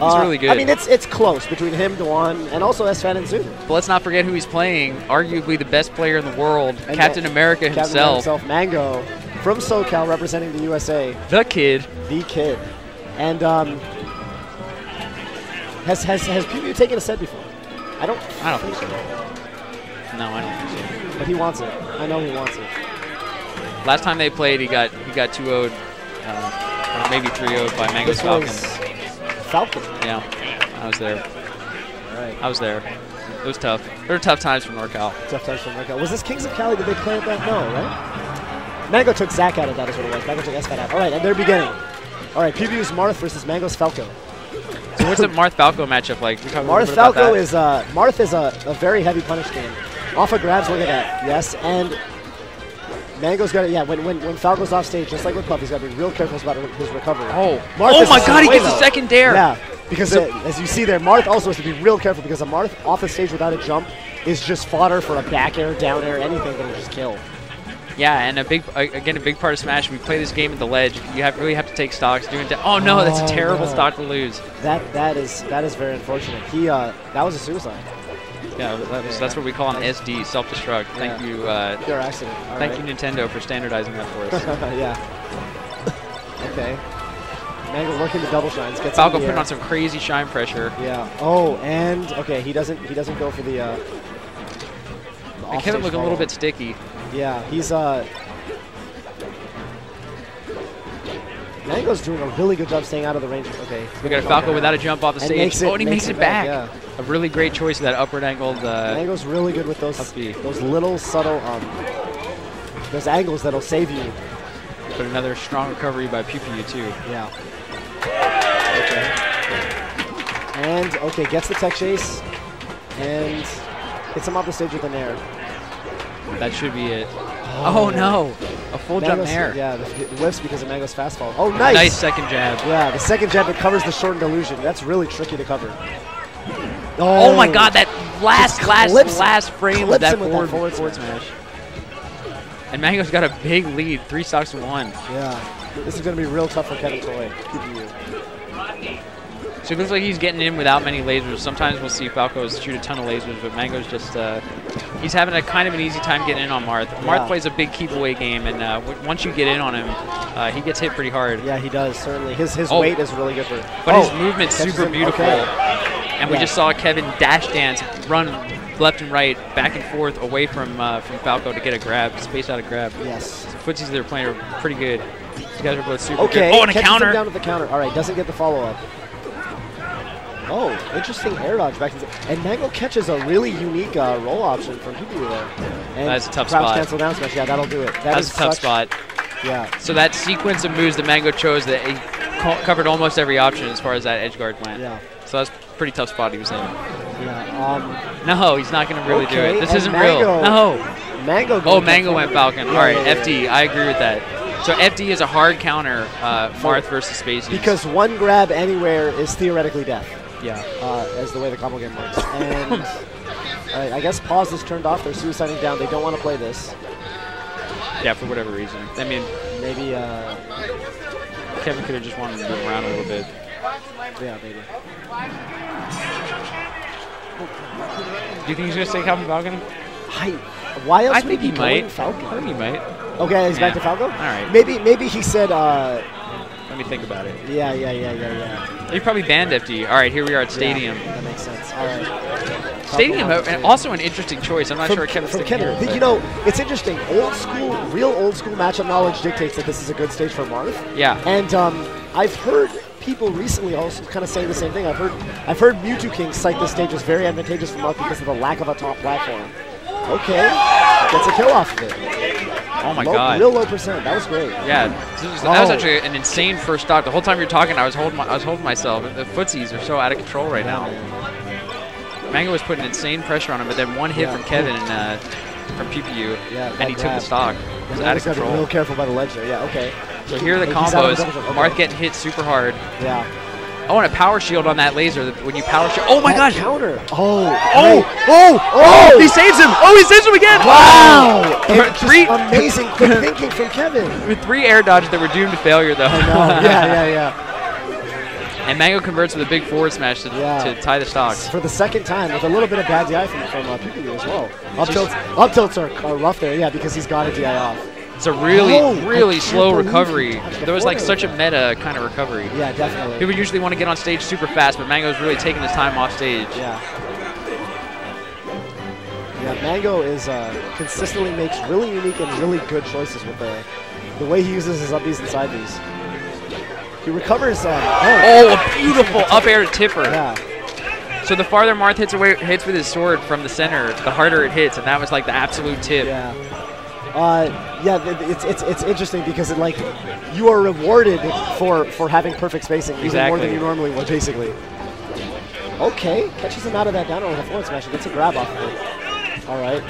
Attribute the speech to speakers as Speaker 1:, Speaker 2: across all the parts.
Speaker 1: Uh,
Speaker 2: really good.
Speaker 1: I mean, it's it's close between him, Dewan, and also SFAT and Zun.
Speaker 2: But let's not forget who he's playing. Arguably the best player in the world,
Speaker 1: And
Speaker 2: Captain
Speaker 1: Ma-
Speaker 2: America
Speaker 1: Captain
Speaker 2: himself,
Speaker 1: himself, Mango, from SoCal, representing the USA,
Speaker 2: the kid.
Speaker 1: the kid. And um, has has has PBU taken a set before? I don't,
Speaker 2: I don't think so. No, I don't think so.
Speaker 1: but he wants it. I know he wants it.
Speaker 2: Last time they played, he got he got 2-0'd, uh, or maybe 3-0'd by Mango's
Speaker 1: This
Speaker 2: Falcon.
Speaker 1: was Falcon.
Speaker 2: Yeah, I was there.
Speaker 1: All right.
Speaker 2: I was there. It was tough. There were tough times for NorCal.
Speaker 1: Tough times for Markel. Was this Kings of Cali? Did they play at that? No, right? Mango took Zach out of that is what it was. Mango took SFAT out. All right, and they're beginning. All right, PBU's Marth versus Mango's Falco.
Speaker 2: So what's the Marth Falco matchup like? We talked a little
Speaker 1: Marth Falco is uh, Marth is a, a very heavy punish game. Off of grabs, look at that. Yes, and Mango's got to yeah. When when when Falco's off stage, just like with Puff, he's got to be real careful about his recovery.
Speaker 2: Oh,
Speaker 1: Marth
Speaker 2: oh my God! He gets a
Speaker 1: though.
Speaker 2: second dare.
Speaker 1: Yeah, because
Speaker 2: So-
Speaker 1: as you see there, Marth also has to be real careful because a Marth off the stage without a jump is just fodder for a back air, down air, anything that'll just kill.
Speaker 2: Yeah, and a big again a big part of Smash. We play this game at the ledge. You have really have to take stocks. Doing oh no, that's
Speaker 1: Oh,
Speaker 2: a terrible
Speaker 1: no.
Speaker 2: stock to lose.
Speaker 1: That that is that is very unfortunate. He uh that was a suicide.
Speaker 2: Yeah, that was, that's what we call an SD, self-destruct. Thank
Speaker 1: Yeah.
Speaker 2: you, uh,
Speaker 1: Pure accident. All
Speaker 2: thank
Speaker 1: right.
Speaker 2: you Nintendo for standardizing that for us.
Speaker 1: yeah. okay. Mango working the double shines. Gets
Speaker 2: Falco putting
Speaker 1: air.
Speaker 2: on some crazy shine pressure.
Speaker 1: Yeah. Oh, and okay, he doesn't he doesn't go for the. Uh, the
Speaker 2: And Kevin looking a little bit sticky.
Speaker 1: Yeah, he's uh. Mango's doing a really good job staying out of the range. Okay.
Speaker 2: We got a Falco without a jump off the
Speaker 1: And
Speaker 2: stage.
Speaker 1: makes it-
Speaker 2: oh, and he makes,
Speaker 1: makes
Speaker 2: it
Speaker 1: it
Speaker 2: back.
Speaker 1: back,
Speaker 2: A really great choice of that upward angled. Uh,
Speaker 1: Mango's really good with those those little subtle um those angles that'll save you.
Speaker 2: but another strong recovery by PPU too.
Speaker 1: Yeah. Okay. And okay, gets the tech chase and hits him off the stage with an air.
Speaker 2: That should be it. Oh, no, a full jump air.
Speaker 1: Yeah, the, the whiffs because of Mango's fastball. Oh, nice.
Speaker 2: Nice second jab.
Speaker 1: Yeah, the second jab that covers the shortened illusion. That's really tricky to cover.
Speaker 2: Oh my God, that last, last,
Speaker 1: clips-
Speaker 2: last frame of that forward,
Speaker 1: forward
Speaker 2: forward
Speaker 1: smash.
Speaker 2: smash. And Mango's got a big lead, three stocks to one.
Speaker 1: Yeah, this is going to be real tough for Kevin
Speaker 2: So it looks like he's getting in without many lasers. Sometimes we'll see Falco's shoot a ton of lasers, but Mango's just, uh, he's having a kind of an easy time getting in on Marth. Marth
Speaker 1: Yeah.
Speaker 2: plays a big keep away game, and uh, w- once you get in on him, uh, he gets hit pretty hard.
Speaker 1: Yeah, he does certainly. His his
Speaker 2: Oh.
Speaker 1: weight is really good for. him.
Speaker 2: But
Speaker 1: oh,
Speaker 2: his movement's
Speaker 1: catches
Speaker 2: super
Speaker 1: him.
Speaker 2: beautiful.
Speaker 1: Okay.
Speaker 2: And we
Speaker 1: Yeah.
Speaker 2: just saw Kevin dash dance, run left and right, back and forth away from uh, from Falco to get a grab, space out a grab.
Speaker 1: Yes.
Speaker 2: The footsies they're playing are pretty good. These guys are both super
Speaker 1: Okay.
Speaker 2: good. Oh, and a
Speaker 1: catches
Speaker 2: counter.
Speaker 1: down with the counter. All right, doesn't get the follow up. Oh, interesting air dodge back. And Mango catches a really unique uh, roll option from PPU there. And
Speaker 2: That's a tough spot.
Speaker 1: cancel down smash. Yeah, that'll do it. That
Speaker 2: That's a tough spot.
Speaker 1: Yeah.
Speaker 2: So that sequence of moves that Mango chose, that he co- covered almost every option as far as that edge guard went.
Speaker 1: Yeah.
Speaker 2: So that's a pretty tough spot he was in.
Speaker 1: Yeah. Um,
Speaker 2: No, he's not going to really do it. This isn't
Speaker 1: Mango-
Speaker 2: real. No.
Speaker 1: Mango.
Speaker 2: Oh, Mango went Falcon.
Speaker 1: Yeah,
Speaker 2: All right,
Speaker 1: yeah, yeah,
Speaker 2: FD. I agree with that. So FD is a hard counter, uh, Marth versus Spacies.
Speaker 1: Because one grab anywhere is theoretically death,
Speaker 2: yeah.
Speaker 1: uh, as the way the combo game works. And all right, I guess pause is turned off. They're suiciding down. They don't want to play this.
Speaker 2: Yeah, for whatever reason. I mean,
Speaker 1: Maybe, uh,
Speaker 2: Kevin could have just wanted to move around a little bit.
Speaker 1: Yeah, baby.
Speaker 2: Do you think he's going to stay Captain Falcon?
Speaker 1: I, why else
Speaker 2: I
Speaker 1: would
Speaker 2: think
Speaker 1: he
Speaker 2: he might.
Speaker 1: Falcon?
Speaker 2: I think he might.
Speaker 1: Okay, he's back
Speaker 2: Yeah.
Speaker 1: to Falco.
Speaker 2: All right.
Speaker 1: Maybe, maybe he said, uh,
Speaker 2: Let me think about it.
Speaker 1: yeah, yeah, yeah, yeah, yeah.
Speaker 2: He probably banned FD. All right, here we are at Stadium.
Speaker 1: Yeah, that makes sense. All right.
Speaker 2: Stadium,
Speaker 1: Falco
Speaker 2: also an interesting choice. I'm not
Speaker 1: from,
Speaker 2: sure Kevin's
Speaker 1: from
Speaker 2: sticking
Speaker 1: Kevin.
Speaker 2: here,
Speaker 1: Th- You know, it's interesting. Old school, real old school matchup knowledge dictates that this is a good stage for Marth.
Speaker 2: Yeah.
Speaker 1: And um, I've heard people recently also kind of saying the same thing. I've heard I've heard Mew2King cite this stage as very advantageous for Marth because of the lack of a top platform. Okay, gets a kill off of it.
Speaker 2: Oh my
Speaker 1: low,
Speaker 2: god.
Speaker 1: Real low percent. That was great.
Speaker 2: Yeah, this was- that was
Speaker 1: Oh.
Speaker 2: actually an insane first stop. The whole time you're talking, I was holding my, I was holding myself. The footsies are so out of control right now. Mango was putting insane pressure on him, but then one hit
Speaker 1: Yeah.
Speaker 2: from Kevin and uh, from PPU,
Speaker 1: Yeah,
Speaker 2: and he took the stock. It was out of
Speaker 1: got to be real careful by the ledge there. Yeah. Okay.
Speaker 2: So here are the
Speaker 1: Oh, he's out of
Speaker 2: combos.
Speaker 1: the double jump. Okay.
Speaker 2: Marth getting hit super hard.
Speaker 1: Yeah.
Speaker 2: I want a power shield on that laser. When you power shield, oh my
Speaker 1: That
Speaker 2: gosh!
Speaker 1: Counter. Oh.
Speaker 2: Oh, oh, oh! He saves him! Oh, he saves him again!
Speaker 1: Wow!
Speaker 2: Oh!
Speaker 1: And
Speaker 2: Three-
Speaker 1: amazing quick thinking from Kevin.
Speaker 2: With three air dodges that were doomed to failure, though.
Speaker 1: Yeah, yeah, yeah.
Speaker 2: And Mango converts with a big forward smash to,
Speaker 1: Yeah.
Speaker 2: to tie the stocks.
Speaker 1: For the second time, with a little bit of bad DI from, from uh, PewPewU as well. Up tilts, up tilts are, are rough there, yeah, because he's got a DI off.
Speaker 2: It's a really,
Speaker 1: Oh,
Speaker 2: really slow recovery.
Speaker 1: he touched the
Speaker 2: There was like such a meta kind of recovery.
Speaker 1: Yeah, definitely.
Speaker 2: People usually want to get on stage super fast, but Mango's really taking his time off stage.
Speaker 1: Yeah. Yeah, Mango is uh, consistently makes really unique and really good choices with the the way he uses his up Bs and side Bs. He recovers. Um, oh,
Speaker 2: Oh, a beautiful up air to tipper.
Speaker 1: yeah,
Speaker 2: So the farther Marth hits away, hits with his sword from the center, the harder it hits, and that was like the absolute tip.
Speaker 1: yeah. Uh, yeah, it's, it's it's interesting because it like you are rewarded for for having perfect spacing even more than you normally would, basically. Okay, catches him out of that down with a forward smash and gets a grab off of it. All right.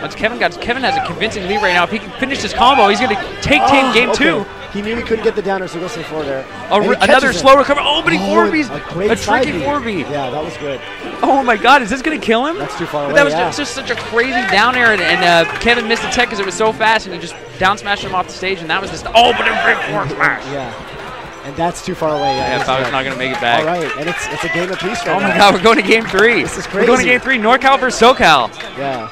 Speaker 2: Once Kevin got Kevin has a convincing lead right now. If he can finish this combo, he's gonna take team
Speaker 1: Oh,
Speaker 2: game
Speaker 1: okay.
Speaker 2: two.
Speaker 1: He knew he couldn't get the downer, so he goes to the floor there.
Speaker 2: Re- another slow recovery. Oh, but he
Speaker 1: Oh,
Speaker 2: 4Bs.
Speaker 1: a great
Speaker 2: A
Speaker 1: side
Speaker 2: tricky
Speaker 1: B.
Speaker 2: 4B.
Speaker 1: Yeah, that was good.
Speaker 2: Oh my God, is this gonna kill him?
Speaker 1: That's too far
Speaker 2: But
Speaker 1: away.
Speaker 2: that was
Speaker 1: yeah.
Speaker 2: just, just such a crazy down air, and, and uh, Kevin missed the tech because it was so fast, and he just down smashed him off the stage, and that was just oh, but a big forward smash.
Speaker 1: yeah, and that's too far away. Yeah,
Speaker 2: Yeah, Falco's
Speaker 1: dead.
Speaker 2: not gonna make it back.
Speaker 1: All right, and it's it's a game apiece right
Speaker 2: Oh my
Speaker 1: now.
Speaker 2: God, we're going to game three.
Speaker 1: This is crazy.
Speaker 2: We're going to game three. NorCal versus SoCal.
Speaker 1: Yeah,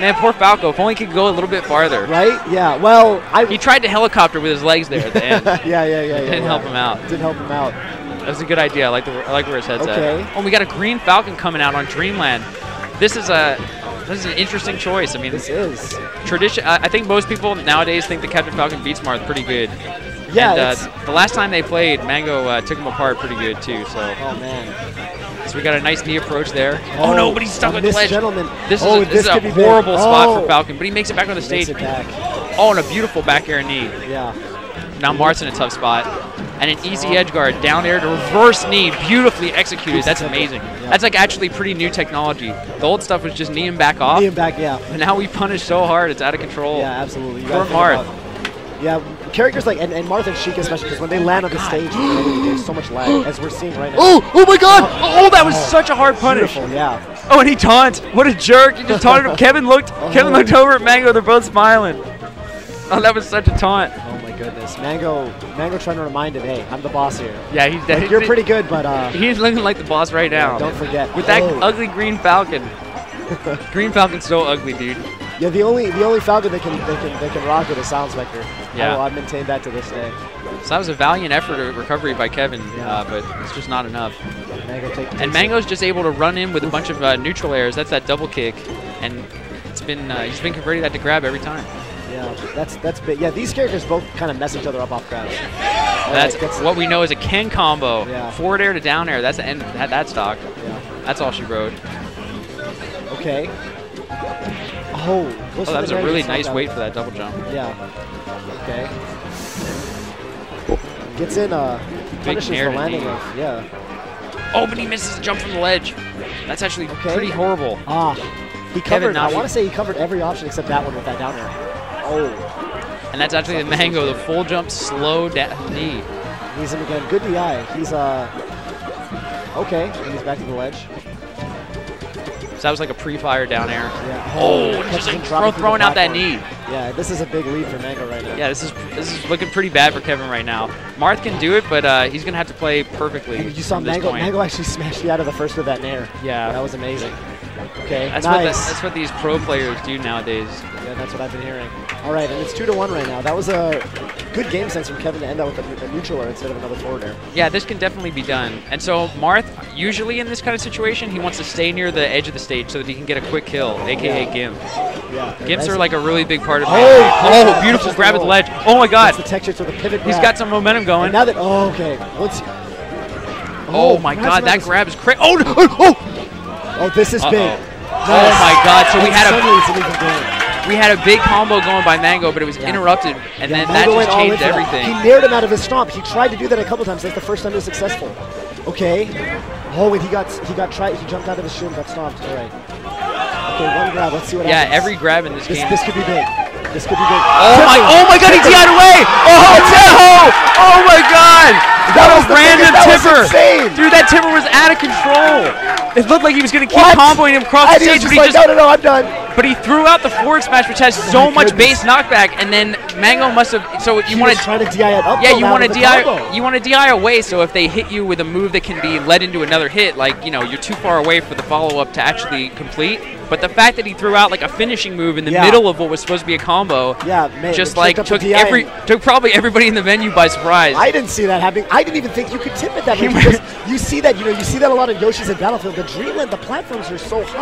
Speaker 2: Man, poor Falco. If only he could go a little bit farther.
Speaker 1: right. Yeah. Well, I.
Speaker 2: He tried to helicopter with his legs there at the end.
Speaker 1: yeah, yeah, yeah, yeah.
Speaker 2: Didn't
Speaker 1: yeah.
Speaker 2: help him out.
Speaker 1: Didn't help him out.
Speaker 2: That was a good idea. I like the I like where his head's at.
Speaker 1: Okay.
Speaker 2: at. Oh, we got a green Falcon coming out on Dreamland. This is a this is an interesting choice. I mean,
Speaker 1: This is.
Speaker 2: tradition. I I think most people nowadays think that Captain Falcon beats Marth pretty good.
Speaker 1: Yeah.
Speaker 2: and, uh, the last time they played, Mango uh, took him apart pretty good too. So,
Speaker 1: oh man.
Speaker 2: So we got a nice knee approach there. Oh, oh no, but he's stuck
Speaker 1: a
Speaker 2: with the
Speaker 1: missed
Speaker 2: ledge.
Speaker 1: Gentleman.
Speaker 2: This is
Speaker 1: oh,
Speaker 2: a, this, is a horrible spot
Speaker 1: Oh,
Speaker 2: for Falcon, but he makes it back on the
Speaker 1: Makes
Speaker 2: stage.
Speaker 1: it back.
Speaker 2: Oh, and a beautiful back air knee.
Speaker 1: Yeah.
Speaker 2: Now Marth's in a tough spot. And an easy oh. edge guard down air to reverse knee, beautifully executed. That's amazing.
Speaker 1: Yeah.
Speaker 2: That's like actually pretty new technology. The old stuff was just knee him back off.
Speaker 1: Knee him back. Yeah.
Speaker 2: But now we punish so hard, it's out of control.
Speaker 1: Yeah, absolutely. You
Speaker 2: Poor Marth.
Speaker 1: Yeah, characters like and, and Martha and Sheik especially because when they land on the stage, there's so much lag as we're seeing right now.
Speaker 2: Oh, oh my god! Oh, that was such a hard punish.
Speaker 1: Yeah.
Speaker 2: Oh, and he taunts. What a jerk. He just taunted him. Kevin looked Kevin looked over at Mango. They're both smiling. Oh, that was such a taunt.
Speaker 1: Oh my goodness, Mango, Mango trying to remind him, hey, I'm the boss here.
Speaker 2: Yeah, he's
Speaker 1: Like, you're pretty good, but uh,
Speaker 2: He's looking like the boss right now.
Speaker 1: don't forget
Speaker 2: With that
Speaker 1: Oh.
Speaker 2: ugly green falcon. green falcon's so ugly, dude.
Speaker 1: Yeah, the only the only Falcon they can they can they can rock with is Sound Spectre.
Speaker 2: Yeah.
Speaker 1: I will, I've maintained that to this day.
Speaker 2: So that was a valiant effort of recovery by Kevin,
Speaker 1: Yeah.
Speaker 2: uh, but it's just not enough.
Speaker 1: Mango take
Speaker 2: And Mango's just able to run in with a bunch of uh, neutral airs. That's that double kick, and it's been uh, he's been converting that to grab every time.
Speaker 1: Yeah, that's that's big. Yeah, these characters both kind of mess each other up off grabs.
Speaker 2: That's
Speaker 1: right, gets-
Speaker 2: what we know is a Ken combo.
Speaker 1: Yeah.
Speaker 2: Forward air to down air. That's the end. That, that stock.
Speaker 1: yeah.
Speaker 2: That's all she wrote.
Speaker 1: Okay. Oh,
Speaker 2: Oh, that was a really nice weight for that double jump.
Speaker 1: Yeah. Okay. Gets in. Uh,
Speaker 2: nair
Speaker 1: the landing of yeah.
Speaker 2: Oh, but he misses the jump from the ledge. That's actually
Speaker 1: Okay.
Speaker 2: pretty horrible.
Speaker 1: Ah, he covered. I want to say he covered every option except that one with that down air. Oh,
Speaker 2: And that's actually the mango, the full jump slow knee.
Speaker 1: he's him again. Good DI. He's uh. Okay, and he's back to the ledge.
Speaker 2: So that was like a pre-fire down air.
Speaker 1: Yeah.
Speaker 2: Oh, just like throw, throwing out that knee.
Speaker 1: Yeah, this is a big lead for Mango right now.
Speaker 2: Yeah, this is this is looking pretty bad for Kevin right now. Marth can do it, but uh, he's gonna have to play perfectly.
Speaker 1: And you saw Mango. Mango actually smashed you out of the first with that nair.
Speaker 2: Yeah.
Speaker 1: that was amazing. Okay,
Speaker 2: That's what the,
Speaker 1: nice.
Speaker 2: that's what these pro players do nowadays.
Speaker 1: Yeah, that's what I've been hearing. All right, and it's two to one right now. That was a good game sense from Kevin to end up with a, a neutral instead of another forward air.
Speaker 2: Yeah, this can definitely be done. And so Marth, usually in this kind of situation, he wants to stay near the edge of the stage so that he can get a quick kill, aka
Speaker 1: Yeah.
Speaker 2: Gimp.
Speaker 1: Yeah,
Speaker 2: Gimps
Speaker 1: nice.
Speaker 2: are like a really big part of
Speaker 1: Oh,
Speaker 2: Melee.
Speaker 1: oh,
Speaker 2: Oh, beautiful grab at the ledge. Oh my god.
Speaker 1: That's the texture with the pivot.
Speaker 2: He's got some momentum going.
Speaker 1: And now that oh okay, let's.
Speaker 2: Oh, oh
Speaker 1: my
Speaker 2: god, that grab is crazy. Oh, no, oh,
Speaker 1: Oh, Oh, this is
Speaker 2: Uh-oh.
Speaker 1: big.
Speaker 2: Oh my god, so we had a
Speaker 1: suddenly it's an even game.
Speaker 2: we had a big combo going by Mango, but it was
Speaker 1: Yeah.
Speaker 2: interrupted, and
Speaker 1: Yeah,
Speaker 2: then that
Speaker 1: Mango went
Speaker 2: just changed
Speaker 1: for that.
Speaker 2: everything.
Speaker 1: He nared him out of his stomp. He tried to do that a couple times. That's the first time he was successful. Okay. Oh, and he got he got tried. He jumped out of his shoe and got stomped. All right. Okay, one grab. Let's see what
Speaker 2: Yeah,
Speaker 1: happens.
Speaker 2: every grab in this
Speaker 1: This
Speaker 2: game.
Speaker 1: this could be big. This could be big.
Speaker 2: Oh my! Oh my God! He DI'd away! Oh no! Oh my God! That,
Speaker 1: was
Speaker 2: was
Speaker 1: the
Speaker 2: random
Speaker 1: biggest- that was
Speaker 2: tipper. Dude, that tipper was out of control. It looked like he was gonna keep
Speaker 1: What?
Speaker 2: comboing him across the stage, but he
Speaker 1: like,
Speaker 2: just
Speaker 1: no, no, no, I'm done.
Speaker 2: But he threw out the forward smash, which has so oh
Speaker 1: my
Speaker 2: much
Speaker 1: goodness.
Speaker 2: base knockback, and then Mango must have. So you want to.
Speaker 1: trying to DI it up.
Speaker 2: Yeah, you want to DI. You want to DI away. So if they hit you with a move that can be led into another hit, like you know, you're too far away for the follow up to actually complete. But the fact that he threw out like a finishing move in the
Speaker 1: Yeah.
Speaker 2: middle of what was supposed to be a combo,
Speaker 1: Yeah, man,
Speaker 2: just like took every took probably everybody in the venue by surprise.
Speaker 1: I didn't see that happening. I didn't even think you could tip it that way you see that, you know, you see that a lot in Yoshi's and Battlefield. The Dreamland, the platforms are so high.